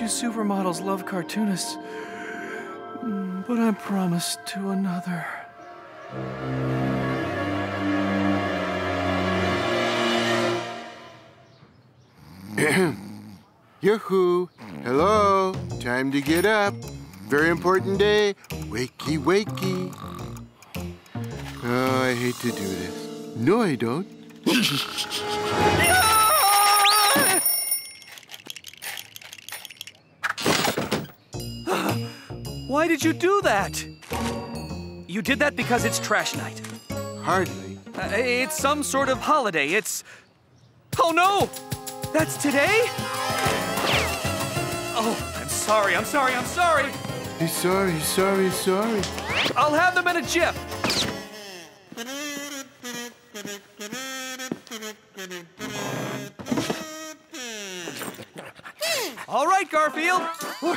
you supermodels love cartoonists, Mm, but I'm promised to another. Yoo-hoo! Hello! Time to get up. Very important day. Wakey, wakey. Oh, I hate to do this. No, I don't. Why did you do that? You did that because it's trash night. Hardly. Uh, it's some sort of holiday. It's. Oh no! That's today? Oh, I'm sorry, I'm sorry, I'm sorry. He's sorry, sorry, sorry. I'll have them in a jiff. All right, Garfield.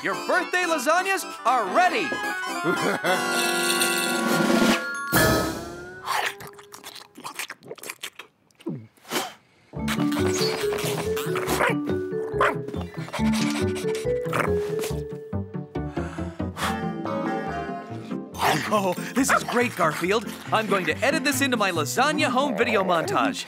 Your birthday lasagnas are ready. Oh, this is great, Garfield. I'm going to edit this into my lasagna home video montage.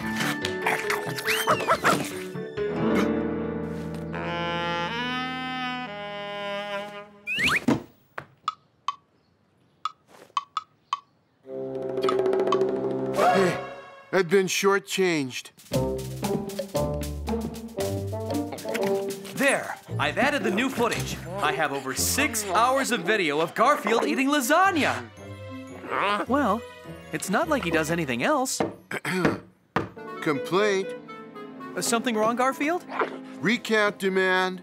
I've been shortchanged. There, I've added the new footage. I have over six hours of video of Garfield eating lasagna. Well, it's not like he does anything else. Complaint. Uh, Something wrong, Garfield? Recount demand.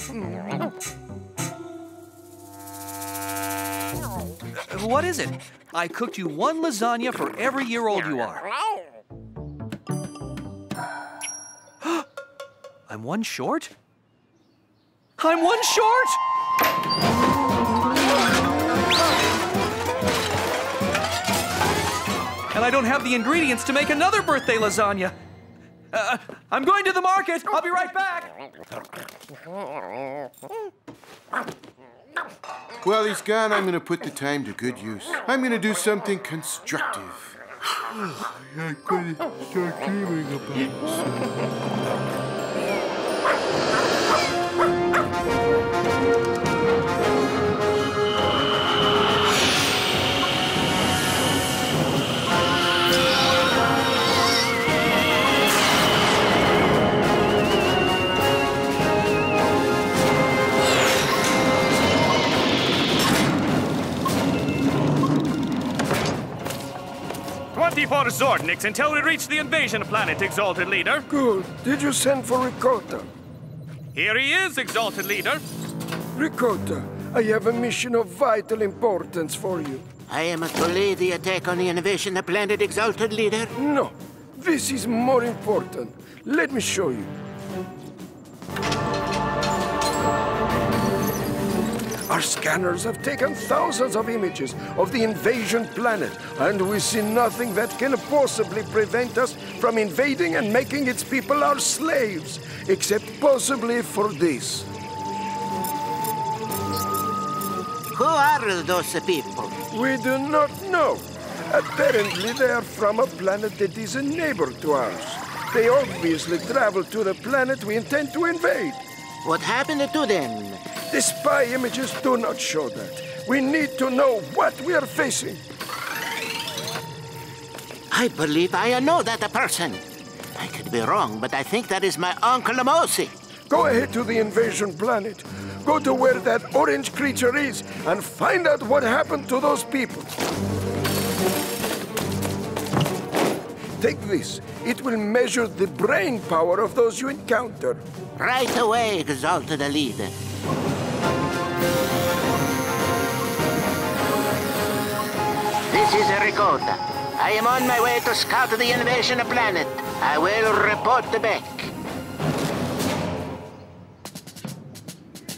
Uh, What is it? I cooked you one lasagna for every year old you are. I'm one short? I'm one short? And I don't have the ingredients to make another birthday lasagna. Uh, I'm going to the market. I'll be right back. While he's gone, I'm gonna put the time to good use. I'm gonna do something constructive. I'm gonna start dreaming about this. Twenty-four Zordniks until we reach the invasion planet, Exalted Leader. Good. Did you send for Ricotta? Here he is, Exalted Leader. Ricotta, I have a mission of vital importance for you. I am to lead the attack on the invasion of planet Exalted Leader. No, this is more important. Let me show you. Our scanners have taken thousands of images of the invasion planet, and we see nothing that can possibly prevent us from invading and making its people our slaves, except possibly for this. Who are those people? We do not know. Apparently, they are from a planet that is a neighbor to ours. They obviously traveled to the planet we intend to invade. What happened to them? The spy images do not show that. We need to know what we are facing. I believe I know that person. I could be wrong, but I think that is my Uncle Amosi. Go ahead to the invasion planet. Go to where that orange creature is and find out what happened to those people. Take this. It will measure the brain power of those you encounter. Right away, Exalted Leader. This is Ricotta. I am on my way to scout the invasion planet. I will report back.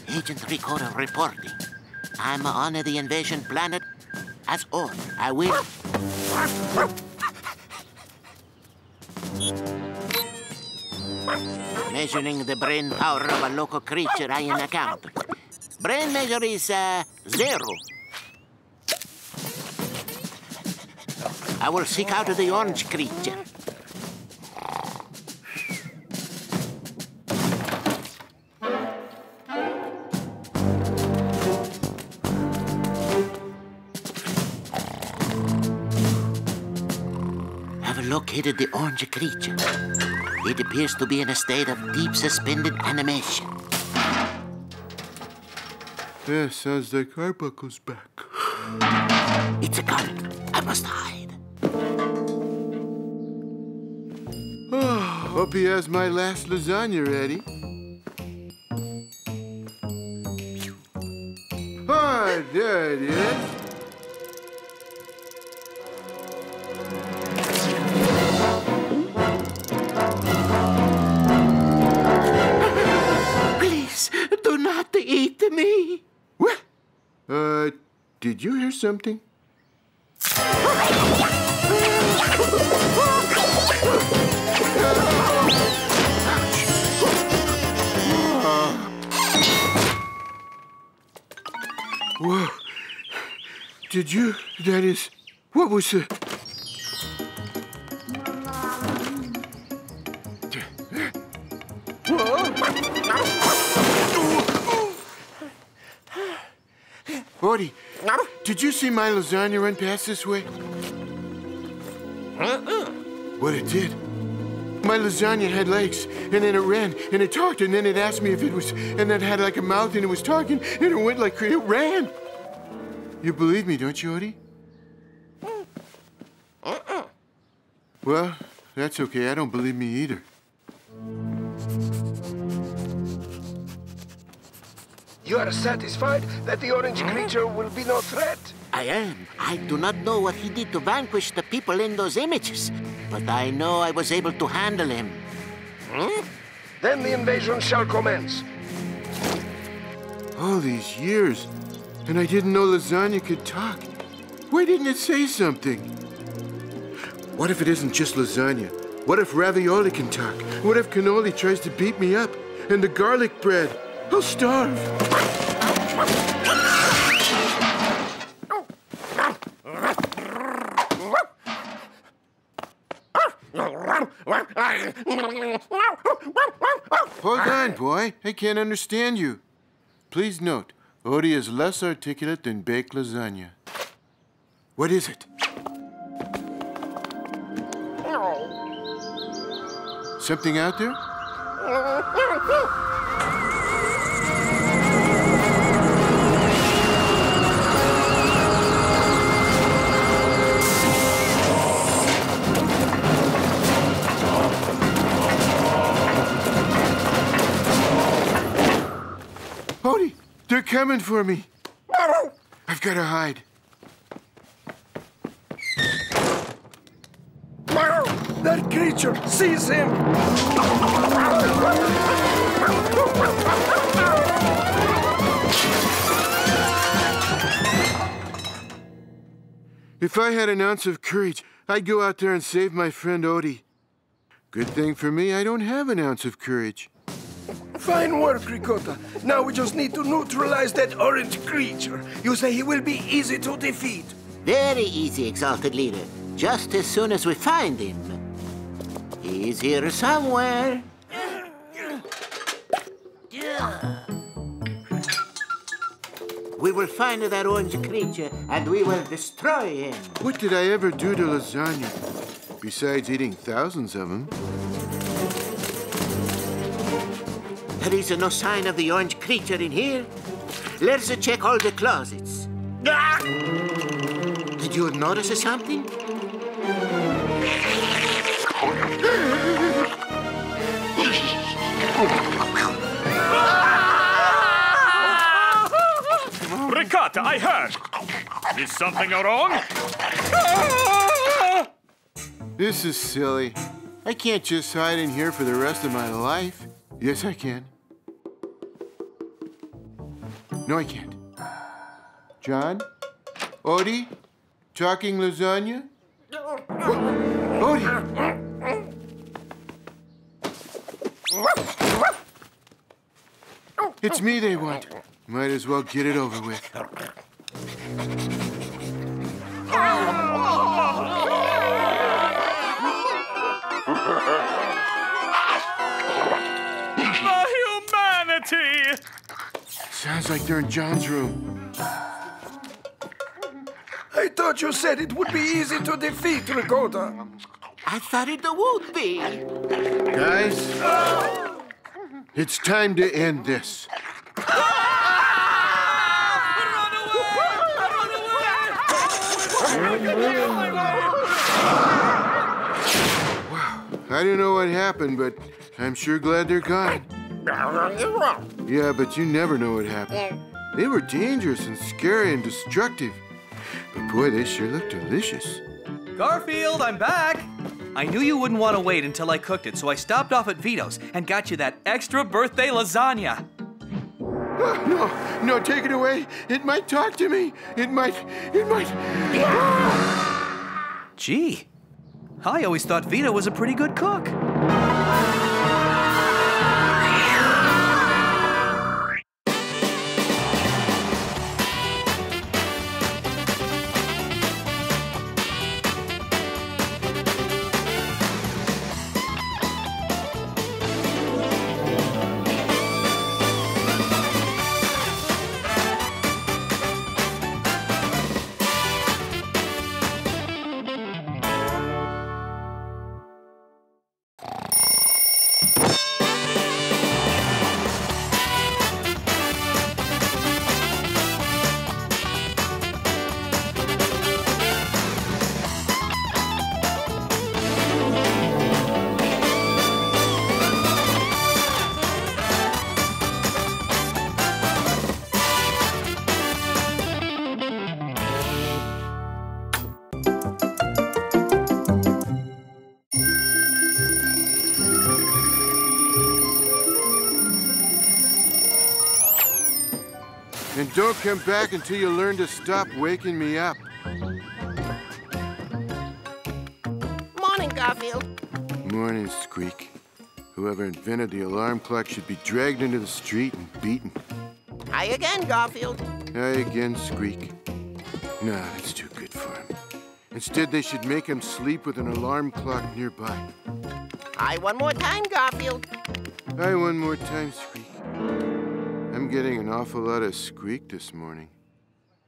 Agent Ricotta reporting. I'm on the invasion planet. As all, I will. Measuring the brain power of a local creature I encounter. Brain measure is uh, zero. I will seek out the orange creature. I've located the orange creature. It appears to be in a state of deep suspended animation. Yeah, sounds like Arbuckle's back. It's a gun. I must hide. Oh, Hope he has my last lasagna ready. Ah, there it is. Please, do not eat me. What? Uh, did you hear something? Whoa. Did you? That is. What was the. Odie, did you see my lasagna run past this way? Uh-uh. What it did? My lasagna had legs, and then it ran, and it talked, and then it asked me if it was, and then it had like a mouth, and it was talking, and it went like it ran. You believe me, don't you, Odie? Mm. Uh-uh. Well, that's okay. I don't believe me either. You are satisfied that the orange creature will be no threat? I am. I do not know what he did to vanquish the people in those images, but I know I was able to handle him. Hmm? Then the invasion shall commence. All these years, and I didn't know lasagna could talk. Why didn't it say something? What if it isn't just lasagna? What if ravioli can talk? What if cannoli tries to beat me up? And the garlic bread? I'll starve. Hold on, boy. I can't understand you. Please note, Odie is less articulate than baked lasagna. What is it? Something out there? Odie, they're coming for me. I've got to hide. That creature, seize him! If I had an ounce of courage, I'd go out there and save my friend Odie. Good thing for me, I don't have an ounce of courage. Fine work, Ricotta. Now we just need to neutralize that orange creature. You say he will be easy to defeat. Very easy, Exalted Leader. Just as soon as we find him. He's here somewhere. We will find that orange creature and we will destroy him. What did I ever do to lasagna? Besides eating thousands of them. There is no sign of the orange creature in here. Let's check all the closets. Ah! Did you notice something? Ricotta, I heard. Is something wrong? This is silly. I can't just hide in here for the rest of my life. Yes, I can. No, I can't. Jon? Odie? Talking lasagna? Odie! It's me they want. Might as well get it over with. Sounds like they're in Jon's room. I thought you said it would be easy to defeat Ricotta. I thought it would be. Guys, it's time to end this. I don't know what happened, but I'm sure glad they're gone. Yeah, but you never know what happened. They were dangerous and scary and destructive. But boy, they sure look delicious. Garfield, I'm back! I knew you wouldn't want to wait until I cooked it, so I stopped off at Vito's and got you that extra birthday lasagna. No, no, take it away. It might talk to me. It might, it might. Gee, I always thought Vito was a pretty good cook. Come back until you learn to stop waking me up. Morning, Garfield. Morning, Squeak. Whoever invented the alarm clock should be dragged into the street and beaten. Hi again, Garfield. Hi again, Squeak. No, that's too good for him. Instead, they should make him sleep with an alarm clock nearby. Hi one more time, Garfield. Hi, one more time, Squeak. Getting an awful lot of squeak this morning.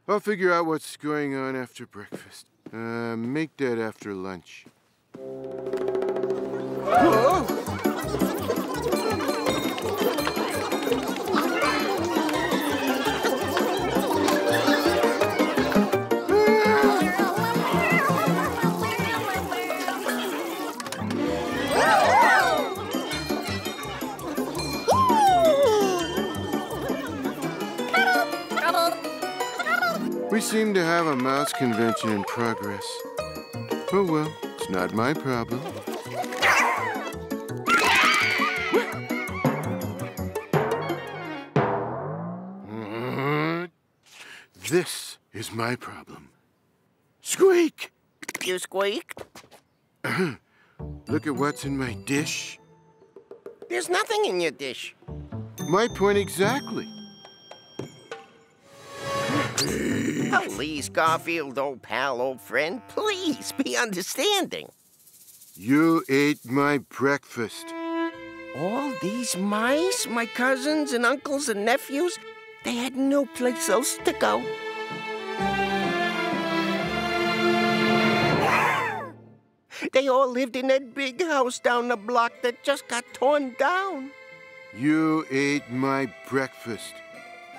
I'll figure out what's going on after breakfast. Uh, make that after lunch. We seem to have a mouse convention in progress. Oh well, it's not my problem. Mm-hmm. This is my problem. Squeak! You squeak? Look at what's in my dish. There's nothing in your dish. My point exactly. Please, Garfield, old pal, old friend, please be understanding. You ate my breakfast. All these mice, my cousins and uncles and nephews, they had no place else to go. They all lived in that big house down the block that just got torn down. You ate my breakfast.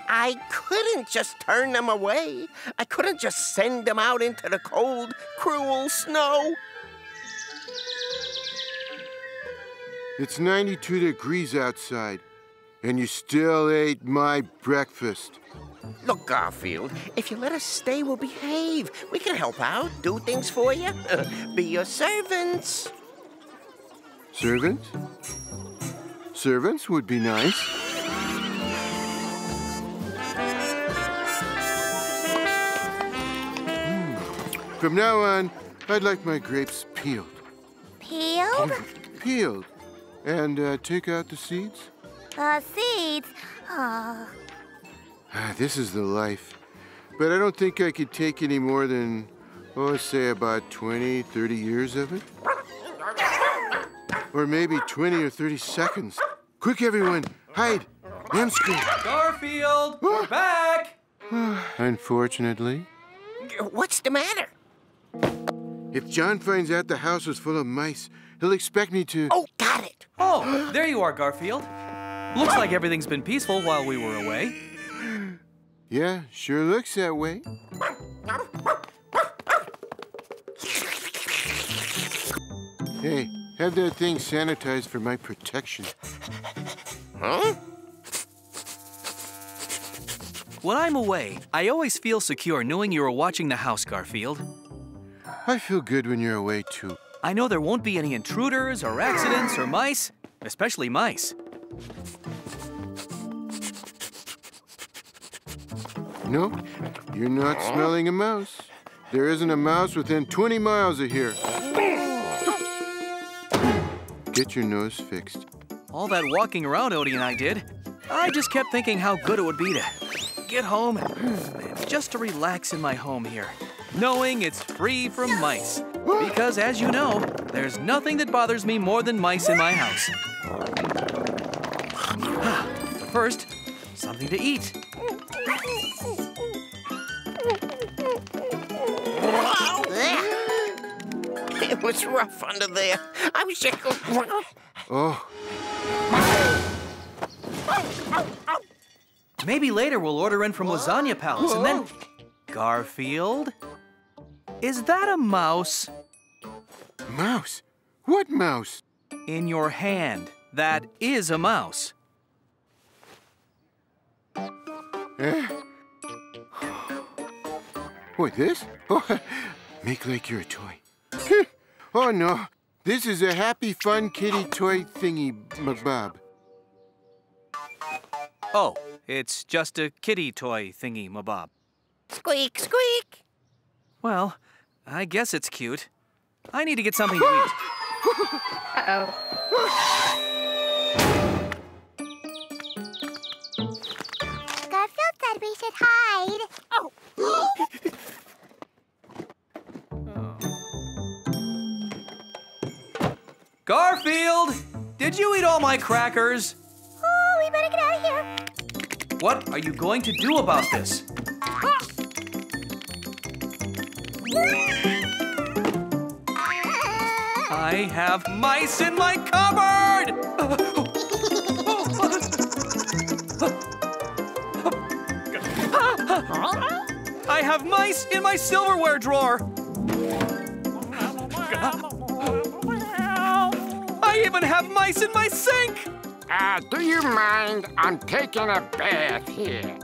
I couldn't just turn them away. I couldn't just send them out into the cold, cruel snow. It's 92 degrees outside, and you still ate my breakfast. Look, Garfield, if you let us stay, we'll behave. We can help out, do things for you, be your servants. Servants? Servants would be nice. From now on, I'd like my grapes peeled. Peeled? Peeled. And uh, take out the seeds? Uh, seeds. Oh. Ah, this is the life. But I don't think I could take any more than, oh, say about 20, 30 years of it. Or maybe 20 or 30 seconds. Quick, everyone, hide. Namskull. Garfield, we're back! Unfortunately, What's the matter? If Jon finds out the house was full of mice, he'll expect me to. Oh, got it. Oh, there you are, Garfield. Looks like everything's been peaceful while we were away. Yeah, sure looks that way. Hey, have that thing sanitized for my protection. Huh? When I'm away, I always feel secure knowing you are watching the house, Garfield. I feel good when you're away, too. I know there won't be any intruders or accidents or mice, especially mice. Nope, you're not smelling a mouse. There isn't a mouse within 20 miles of here. Get your nose fixed. All that walking around Odie and I did, I just kept thinking how good it would be to get home and just to relax in my home here, knowing it's free from mice. Because as you know, there's nothing that bothers me more than mice in my house. But first, something to eat. It was rough under there. I was just. Oh, Maybe later we'll order in from Lasagna Palace and then. Garfield? Is that a mouse mouse. What mouse? in your hand? That is a mouse. Eh? What, this? Oh, make like you're a toy. oh, no. This is a happy, fun kitty toy thingy, Mabob. Oh, it's just a kitty toy thingy, mabob. Squeak, squeak. Well, I guess it's cute. I need to get something to eat. Garfield said we should hide. Oh. Garfield! Did you eat all my crackers? Oh, we better get out of here. What are you going to do about this? I have mice in my cupboard! I have mice in my silverware drawer! I even have mice in my sink! Uh, do you mind? I'm taking a bath here.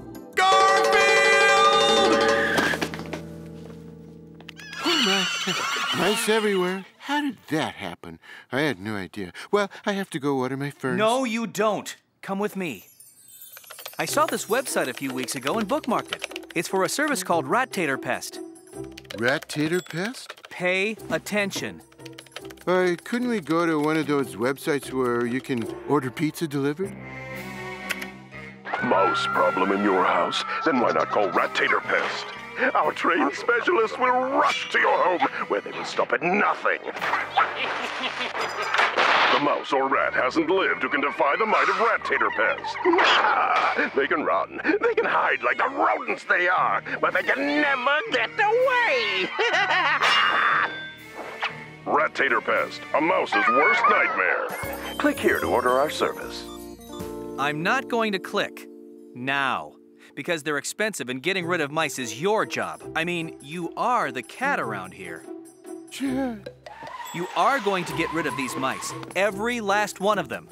Mice everywhere. How did that happen? I had no idea. Well, I have to go water my ferns. No, you don't. Come with me. I saw this website a few weeks ago and bookmarked it. It's for a service called Rat Tater Pest. Rat tater pest? Pay attention. Uh, couldn't we go to one of those websites where you can order pizza delivered? Mouse problem in your house? Then why not call Rat Tater Pest? Our trained specialists will rush to your home where they will stop at nothing. The mouse or rat hasn't lived who can defy the might of Rat Tater Pest. they can run, they can hide like the rodents they are, but they can never get away. Rat Tater Pest, a mouse's worst nightmare. Click here to order our service. I'm not going to click. Now. Because they're expensive and getting rid of mice is your job. I mean, you are the cat around here. You are going to get rid of these mice. Every last one of them.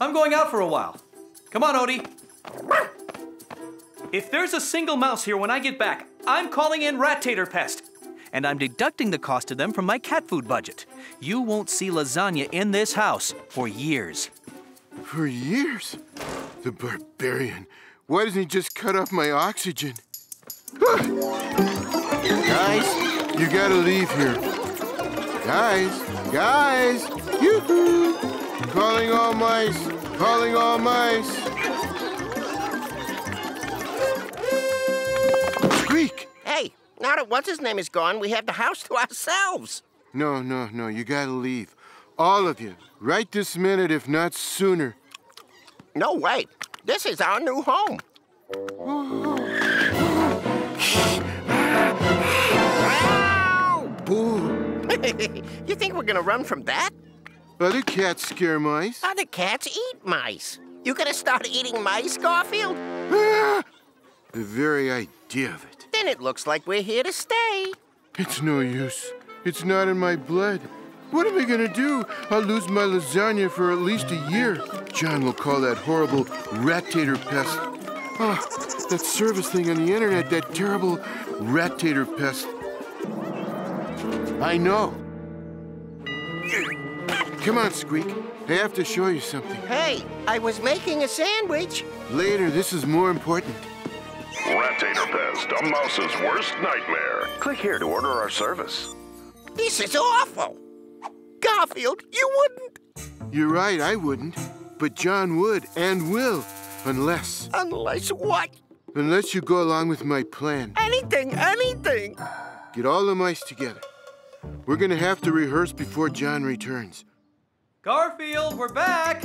I'm going out for a while. Come on, Odie. If there's a single mouse here when I get back, I'm calling in Rat Tater Pest. And I'm deducting the cost of them from my cat food budget. You won't see lasagna in this house for years. For years. The barbarian. Why doesn't he just cut off my oxygen? Guys, you gotta leave here. Guys, guys, yoo-hoo! Calling all mice, calling all mice. Now that what's his name is gone, we have the house to ourselves. No, no, no, you gotta leave. All of you. Right this minute, if not sooner. No, wait. This is our new home. Boo! you think we're gonna run from that? Other cats scare mice. Other cats eat mice. You gonna start eating mice, Garfield? Ah! The very idea of it. Then it looks like we're here to stay. It's no use. It's not in my blood. What am I gonna do? I'll lose my lasagna for at least a year. Jon will call that horrible rat tater pest. Oh, that service thing on the internet, that terrible rat tater pest. I know. Come on, Squeak. I have to show you something. Hey, I was making a sandwich. Later, this is more important. Rat Tater Pest, a mouse's worst nightmare. Click here to order our service. This is awful. Garfield, you wouldn't. You're right, I wouldn't. But Jon would and will. Unless. Unless what? Unless you go along with my plan. Anything, anything. Get all the mice together. We're gonna have to rehearse before Jon returns. Garfield, we're back!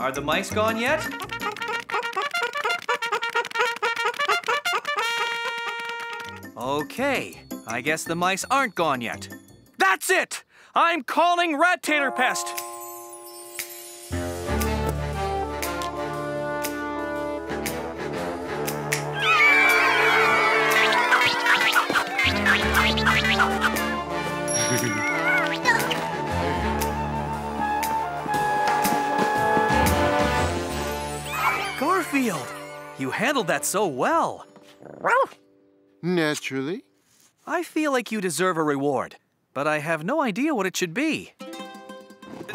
Are the mice gone yet? Okay, I guess the mice aren't gone yet. That's it! I'm calling Rat Tater Pest! Garfield, you handled that so well. Naturally. I feel like you deserve a reward, but I have no idea what it should be.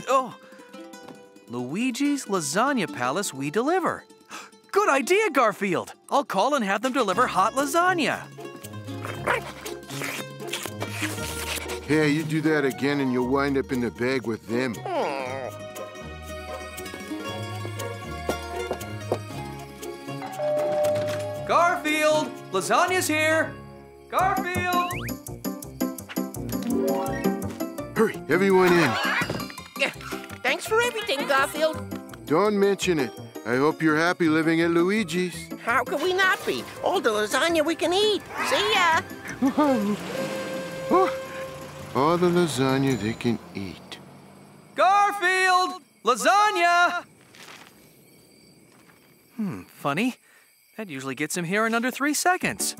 Oh, Luigi's Lasagna Palace we deliver. Good idea, Garfield. I'll call and have them deliver hot lasagna. Hey, you do that again and you'll wind up in the bag with them. Oh, lasagna's here. Garfield. Hurry, everyone in. Thanks for everything, Garfield. Don't mention it. I hope you're happy living at Luigi's. How could we not be? All the lasagna we can eat. See ya. Oh, all the lasagna they can eat. Garfield, lasagna. Hmm, funny. That usually gets him here in under three seconds.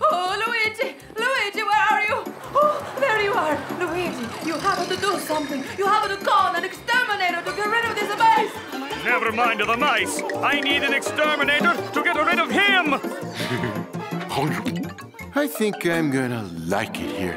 Oh, Luigi! Luigi, where are you? Oh, there you are! Luigi, you have to do something. You have to call an exterminator to get rid of this mice! Never mind the mice. I need an exterminator to get rid of him. I think I'm gonna like it here.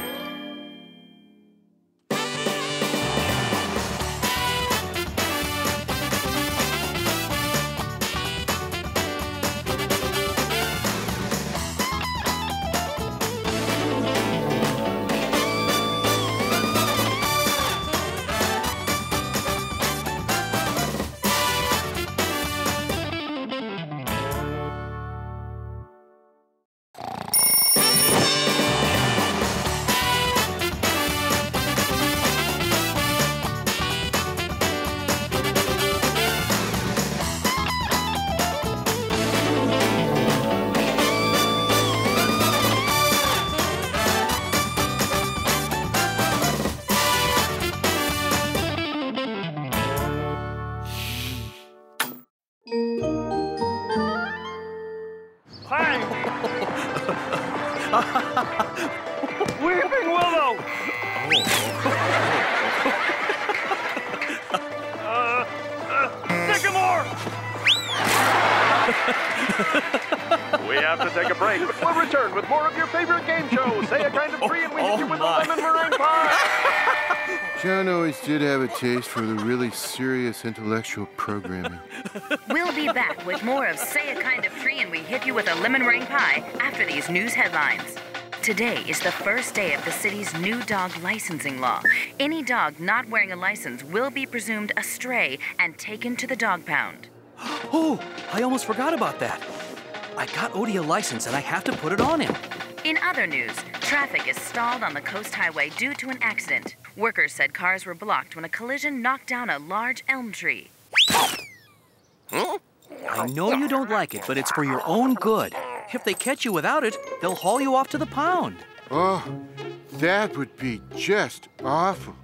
Uh, uh, Sycamore! we have to take a break, but we'll return with more of your favorite game shows. Say a kind of free and we hit you with a lemon meringue pie. Jon always did have a taste for the really serious intellectual programming. We'll be back with more of Say a Kind of Tree and We Hit You with a Lemon Meringue Pie after these news headlines. Today is the first day of the city's new dog licensing law. Any dog not wearing a license will be presumed a stray and taken to the dog pound. Oh, I almost forgot about that. I got Odie a license and I have to put it on him. In other news, traffic is stalled on the Coast Highway due to an accident. Workers said cars were blocked when a collision knocked down a large elm tree. I know you don't like it, but it's for your own good. If they catch you without it, they'll haul you off to the pound. Oh, that would be just awful.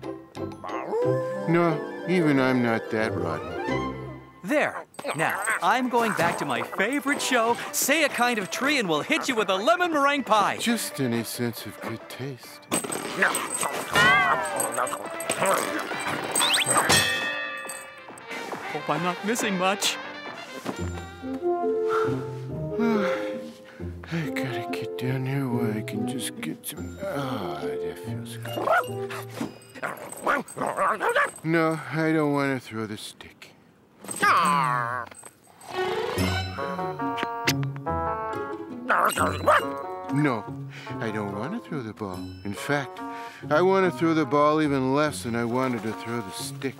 No, even I'm not that rotten. There. Now, I'm going back to my favorite show, Say a Kind of Tree, and we'll hit you with a lemon meringue pie. Just any sense of good taste. No. Hope I'm not missing much. I gotta get down here where I can just get some. Ah, that feels good. No, I don't want to throw the stick. No, I don't want to throw the ball. In fact, I want to throw the ball even less than I wanted to throw the stick.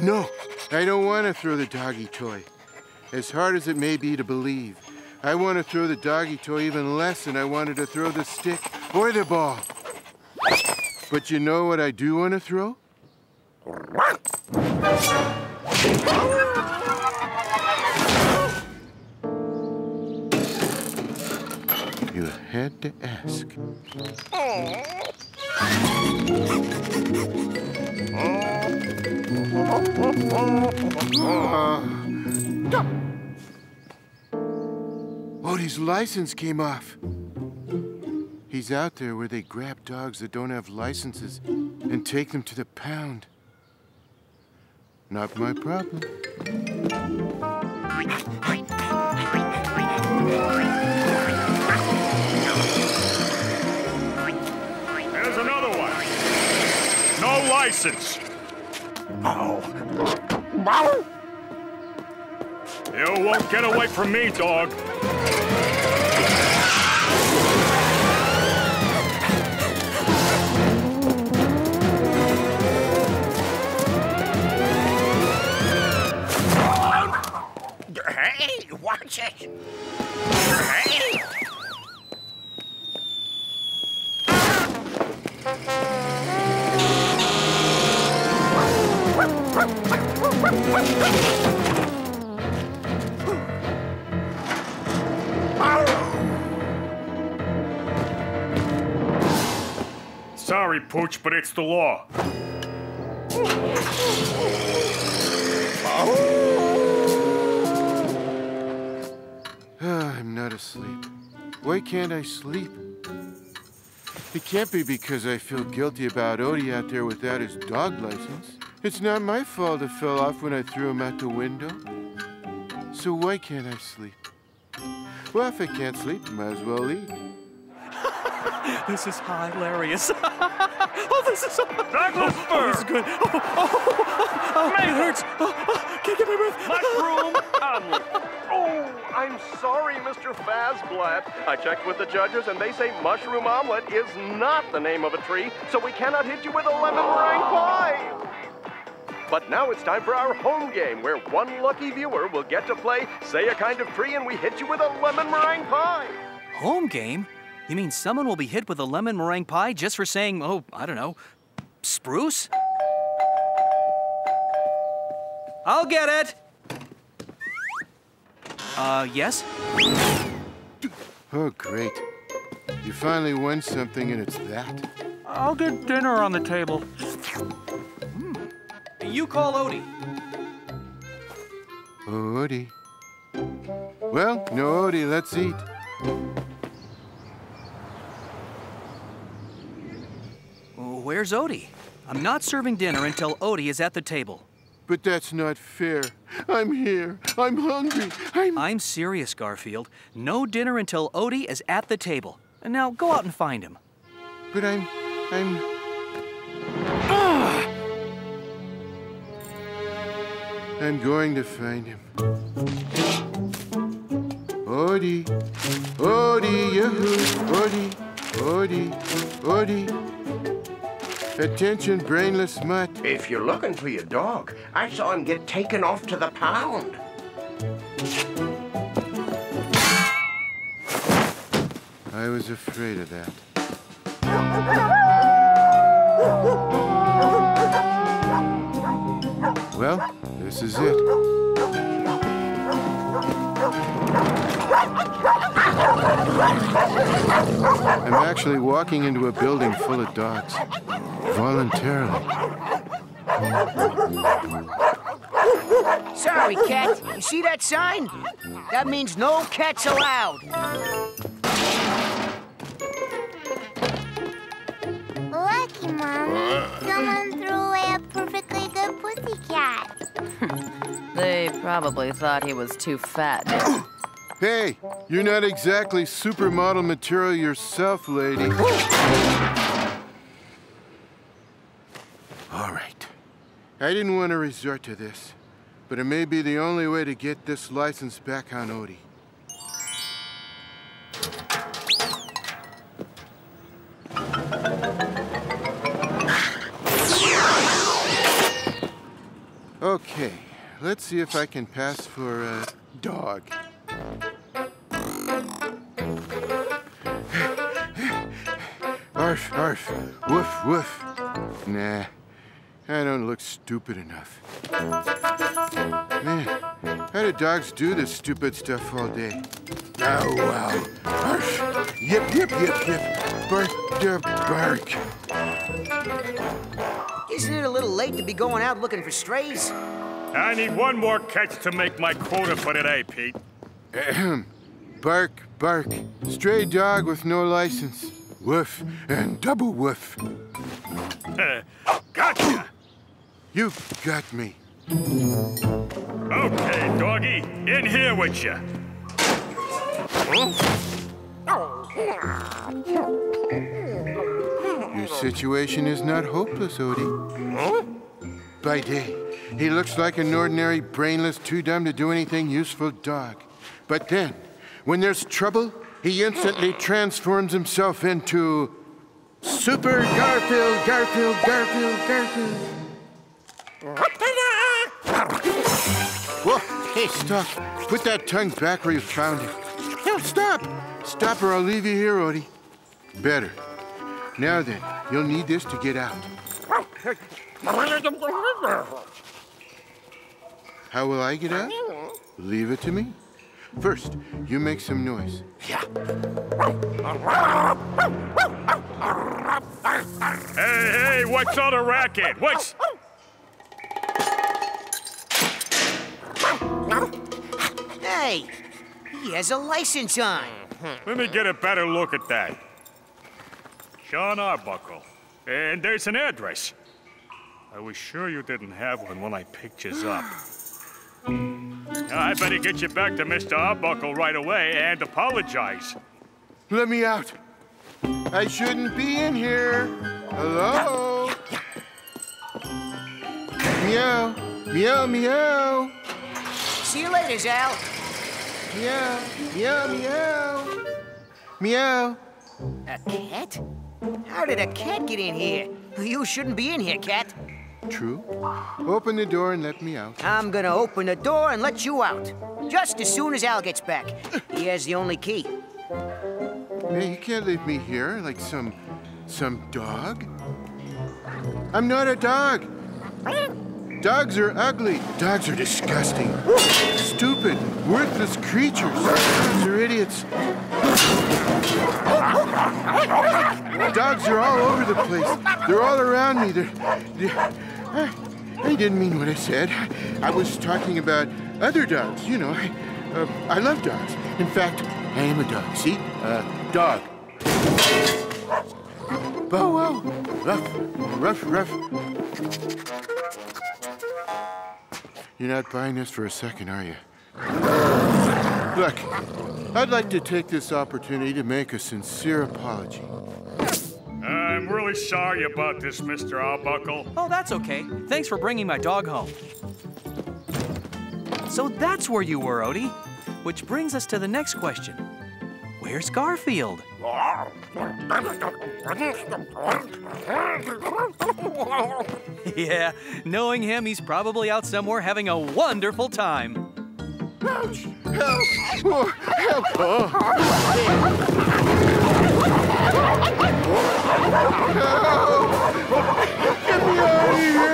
No, I don't want to throw the doggy toy. As hard as it may be to believe, I want to throw the doggy toy even less than I wanted to throw the stick or the ball. But you know what I do want to throw? You had to ask. Odie's license came off. He's out there where they grab dogs that don't have licenses and take them to the pound. Not my problem. There's another one. No license. You won't get away from me, dog. Hey, watch it. Hey. Sorry, Pooch, but it's the law. Oh. Not asleep. Why can't I sleep? It can't be because I feel guilty about Odie out there without his dog license. It's not my fault it fell off when I threw him out the window. So why can't I sleep? Well, if I can't sleep, I might as well eat. This is hilarious. oh, this is so. Douglas Oh, oh, this is good. Oh, oh, oh, oh, it hurts. Oh, oh, can't get my breath. Mushroom omelet. Oh, I'm sorry, Mr. Fazblatt. I checked with the judges, and they say mushroom omelet is not the name of a tree, so we cannot hit you with a lemon meringue pie. But now it's time for our home game, where one lucky viewer will get to play Say a Kind of Tree, and we hit you with a lemon meringue pie. Home game? You mean someone will be hit with a lemon meringue pie just for saying, oh, I don't know, spruce? I'll get it. Uh, yes? Oh, great. You finally won something, and it's that. I'll get dinner on the table. You call Odie. Odie. Well, no Odie, let's eat. Where's Odie? I'm not serving dinner until Odie is at the table. But that's not fair. I'm here. I'm hungry. I'm. I'm serious, Garfield. No dinner until Odie is at the table. And now go out and find him. But I'm. I'm. I'm going to find him. Odie. Odie, yahoo! Odie. Odie. Odie. Attention, brainless mutt. If you're looking for your dog, I saw him get taken off to the pound. I was afraid of that. Well, this is it. I'm actually walking into a building full of dogs. Voluntarily. Sorry, cat. You see that sign? That means no cats allowed. Lucky, Mom. Someone threw away a perfectly good pussycat. They probably thought he was too fat. Hey, you're not exactly supermodel material yourself, lady. All right. I didn't want to resort to this, but it may be the only way to get this license back on Odie. Okay, let's see if I can pass for a dog. Arf, arf, woof, woof. Nah, I don't look stupid enough. Man, how do dogs do this stupid stuff all day? Ow, wow. Arf, yip, yip, yip, yip. Bark, da, bark. Isn't it a little late to be going out looking for strays? I need one more catch to make my quota for today, Pete. Ahem. Bark, bark. Stray dog with no license. Woof and double woof. gotcha! You got me. Okay, doggy, in here with you. Your situation is not hopeless, Odie. By day, he looks like an ordinary, brainless, too dumb to do anything useful dog. But then, when there's trouble, he instantly transforms himself into Super Garfield, Garfield, Garfield, Garfield. Whoa, hey, stop. Put that tongue back where you found it. No, stop. Stop or I'll leave you here, Odie. Better. Now then, you'll need this to get out. How will I get out? Leave it to me. First, you make some noise. Yeah. Hey, hey, what's all the racket? What's... Hey, he has a license on. Let me get a better look at that. Jon Arbuckle. And there's an address. I was sure you didn't have one when I picked you up. Now, I better get you back to Mr. Arbuckle right away and apologize. Let me out. I shouldn't be in here. Hello? Meow. Meow, meow. See you later, Zal. Meow. Meow, meow. Meow. A cat? How did a cat get in here? You shouldn't be in here, cat. True. Open the door and let me out. I'm gonna open the door and let you out. Just as soon as Al gets back. He has the only key. Hey, you can't leave me here like some... some dog. I'm not a dog. Dogs are ugly. Dogs are disgusting. Stupid, worthless creatures. Dogs are idiots. Dogs are all over the place. They're all around me. They're, they're, I, didn't mean what I said. I was talking about other dogs. You know, I, uh, I love dogs. In fact, I am a dog. See? Uh, dog. Bow wow. Ruff, ruff, ruff. You're not buying this for a second, are you? Look, I'd like to take this opportunity to make a sincere apology. I'm really sorry about this, Mr. Arbuckle. Oh, that's okay. Thanks for bringing my dog home. So that's where you were, Odie. Which brings us to the next question. Where's Garfield? yeah, knowing him, he's probably out somewhere having a wonderful time. Ouch! Help! Oh, help! Help! Get me out of here!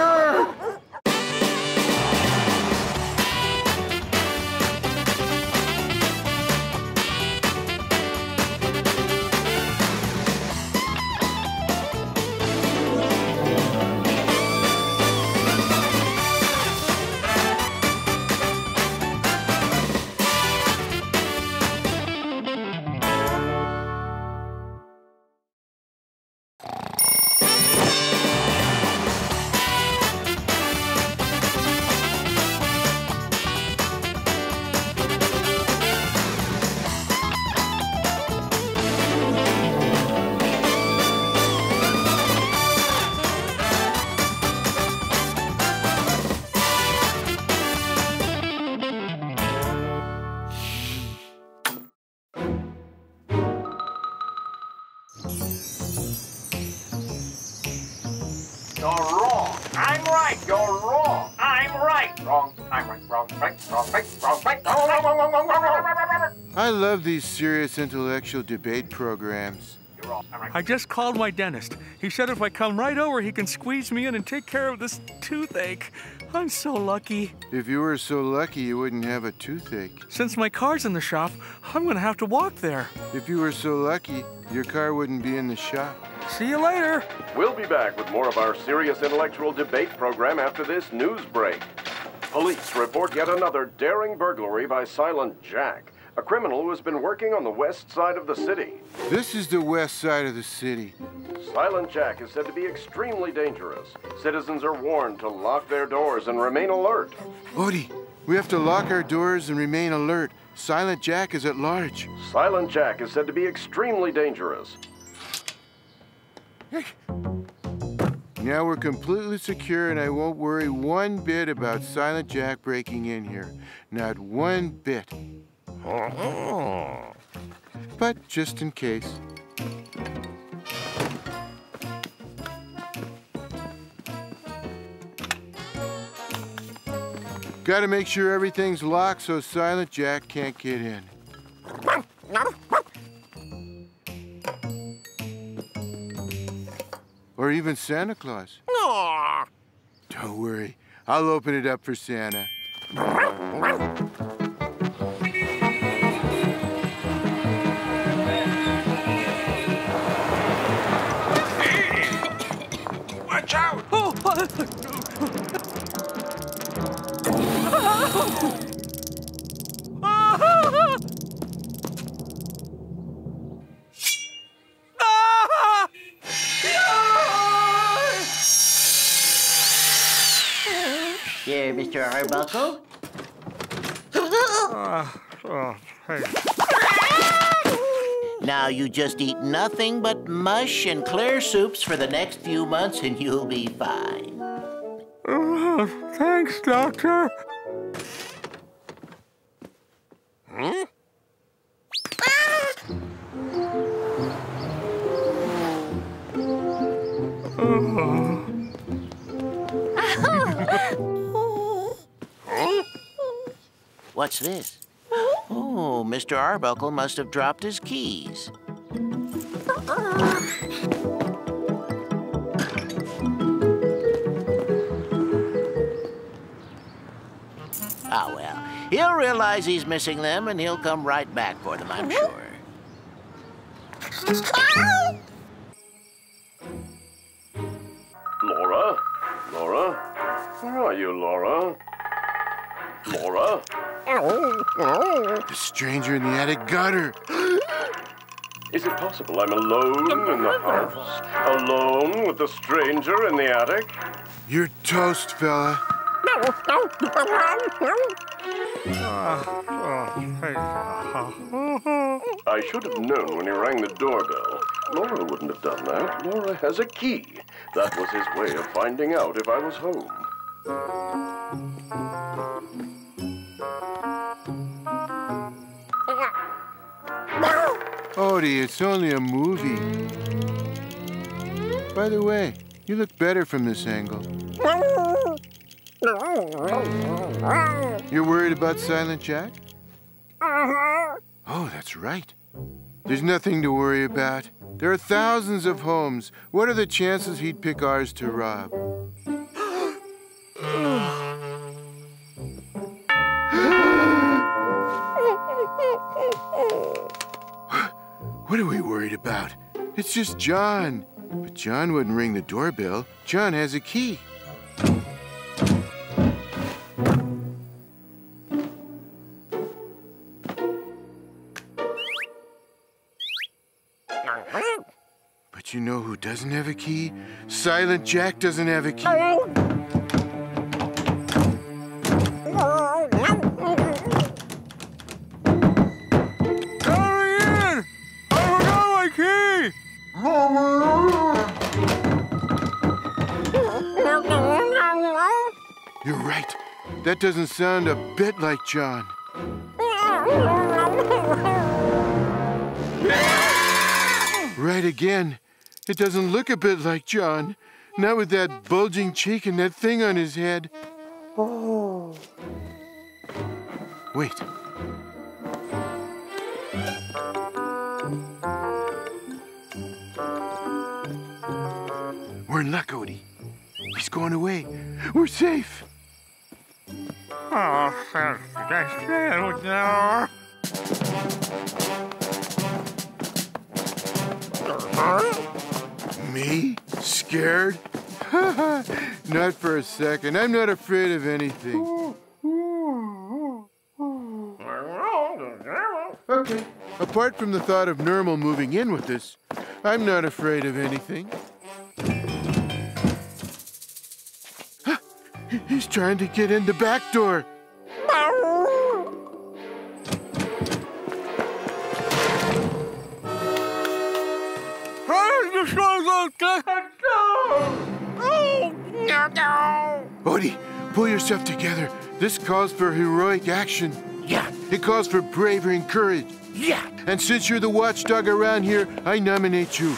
Serious intellectual debate programs. You're wrong. I'm right. I just called my dentist. He said if I come right over, he can squeeze me in and take care of this toothache. I'm so lucky. If you were so lucky, you wouldn't have a toothache. Since my car's in the shop, I'm gonna have to walk there. If you were so lucky, your car wouldn't be in the shop. See you later. We'll be back with more of our serious intellectual debate program after this news break. Police report yet another daring burglary by Silent Jack, a criminal who has been working on the west side of the city. This is the west side of the city. Silent Jack is said to be extremely dangerous. Citizens are warned to lock their doors and remain alert. Odie, we have to lock our doors and remain alert. Silent Jack is at large. Silent Jack is said to be extremely dangerous. Now we're completely secure, and I won't worry one bit about Silent Jack breaking in here. Not one bit. Uh-huh. But just in case. Gotta make sure everything's locked so Silent Jack can't get in. Or even Santa Claus. Don't worry, I'll open it up for Santa. Mr. Arbuckle. Ah, oh, hey. Now you just eat nothing but mush and clear soups for the next few months and you'll be fine. Oh, thanks, Doctor. Hmm? Oh. What's this? Oh, Mr. Arbuckle must have dropped his keys. Ah, well, he'll realize he's missing them and he'll come right back for them, I'm sure. Laura? Laura? Where are you, Laura? Laura? The stranger in the attic got her. Is it possible I'm alone in the house? Alone with the stranger in the attic? You're toast, fella. I should have known when he rang the doorbell. Laura wouldn't have done that. Laura has a key. That was his way of finding out if I was home. Oh, Odie, it's only a movie. By the way, you look better from this angle. You're worried about Silent Jack? Oh, that's right. There's nothing to worry about. There are thousands of homes. What are the chances he'd pick ours to rob? Worried about? It's just Jon. But Jon wouldn't ring the doorbell. Jon has a key. But you know who doesn't have a key? Silent Jack doesn't have a key. That doesn't sound a bit like Jon. Right again. It doesn't look a bit like Jon. Not with that bulging cheek and that thing on his head. Oh. Wait. We're in luck, Odie. He's going away. We're safe. Oh, that's now. Me? Scared? not for a second. I'm not afraid of anything. Okay. Apart from the thought of Nermal moving in with us, I'm not afraid of anything. He's trying to get in the back door. Odie, pull yourself together. This calls for heroic action. Yeah. It calls for bravery and courage. Yeah. And since you're the watchdog around here, I nominate you.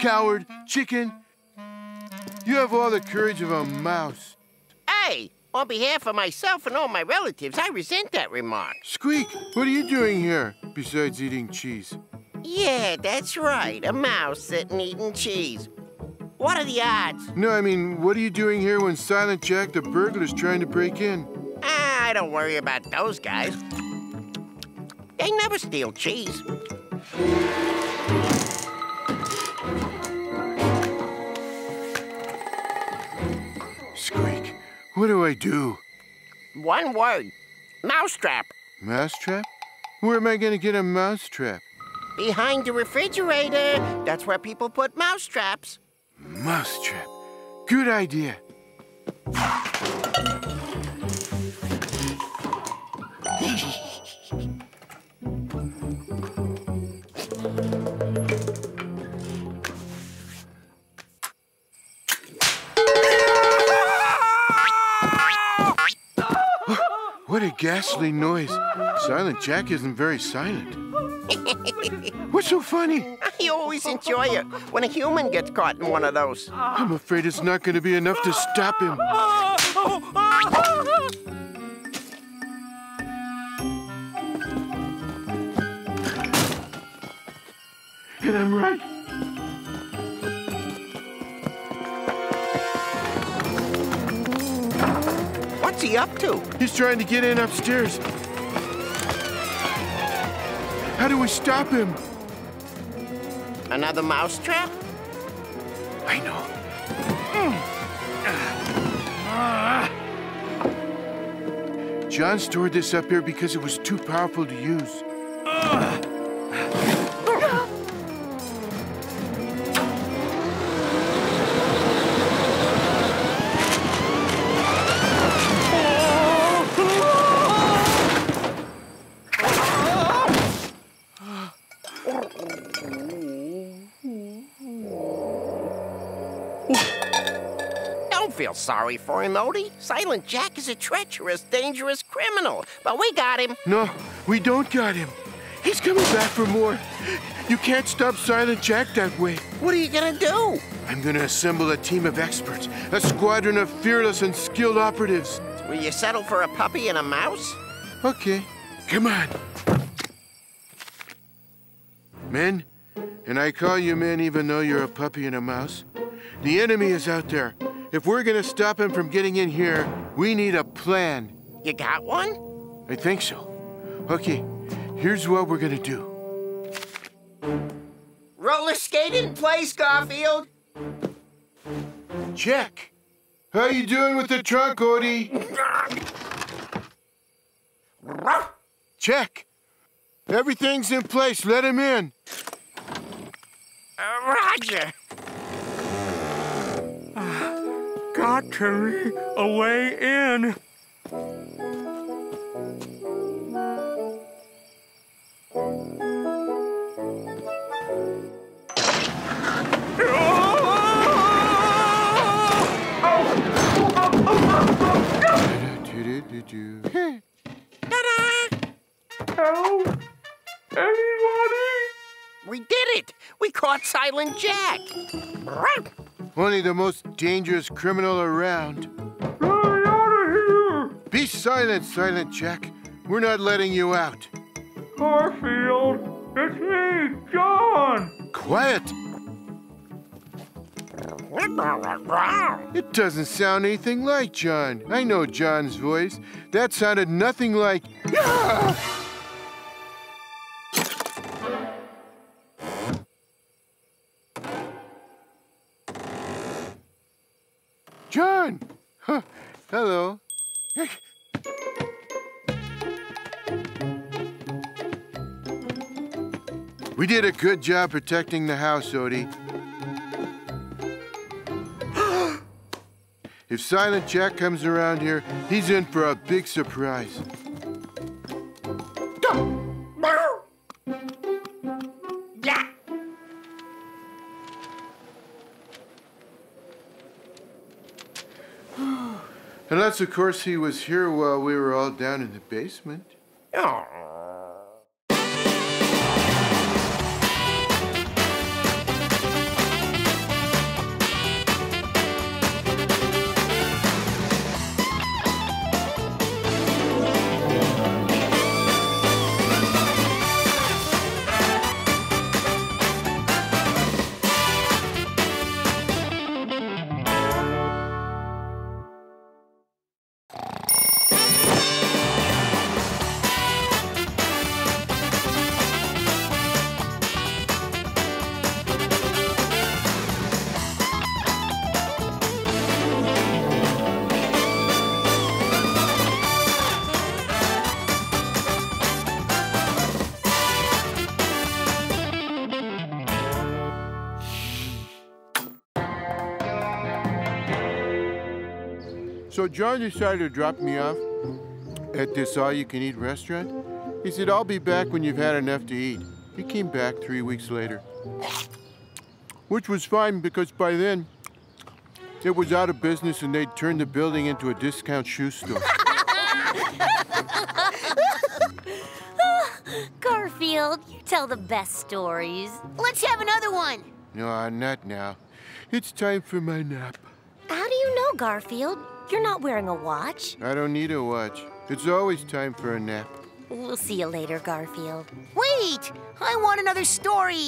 Coward, chicken. You have all the courage of a mouse. Hey, on behalf of myself and all my relatives, I resent that remark. Squeak, what are you doing here besides eating cheese? Yeah, that's right. A mouse sitting eating cheese. What are the odds? No, I mean, what are you doing here when Silent Jack the burglar's trying to break in? Ah, I don't worry about those guys. They never steal cheese. What do I do? One word. Mousetrap. Mousetrap? Where am I going to get a mousetrap? Behind the refrigerator. That's where people put mousetraps. Mousetrap. Good idea. Ghastly noise. Silent Jack isn't very silent. What's so funny? I always enjoy it when a human gets caught in one of those. I'm afraid it's not going to be enough to stop him. And I'm right. He up to? He's trying to get in upstairs. How do we stop him? Another mousetrap? I know. Jon stored this up here because it was too powerful to use. Don't feel sorry for him, Odie. Silent Jack is a treacherous, dangerous criminal, but we got him. No, we don't got him. He's coming back for more. You can't stop Silent Jack that way. What are you gonna do? I'm gonna assemble a team of experts, a squadron of fearless and skilled operatives. Will you settle for a puppy and a mouse? Okay, come on. Men, and I call you men even though you're a puppy and a mouse, the enemy is out there. If we're gonna stop him from getting in here, we need a plan. You got one? I think so. Okay, here's what we're gonna do. Roller skating place, Garfield. Check. How you doing with the trunk, Odie? Check. Everything's in place. Let him in. Uh, Roger. Got to me a way in. Help! Anybody? We did it! We caught Silent Jack! Only the most dangerous criminal around. Get out of here! Be silent, Silent Jack. We're not letting you out. Garfield, it's me, Jon. Quiet. It doesn't sound anything like Jon. I know Jon's voice. That sounded nothing like. Jon! Huh. Hello. We did a good job protecting the house, Odie. if Silent Jack comes around here, he's in for a big surprise. Unless, of course, he was here while we were all down in the basement. Oh. Jon decided to drop me off at this all-you-can-eat restaurant. He said, I'll be back when you've had enough to eat. He came back three weeks later. Which was fine because by then, it was out of business and they'd turned the building into a discount shoe store. Garfield, you tell the best stories. Let's have another one. no, not now. It's time for my nap. How do you know, Garfield? You're not wearing a watch. I don't need a watch. It's always time for a nap. We'll see you later, Garfield. Wait! I want another story!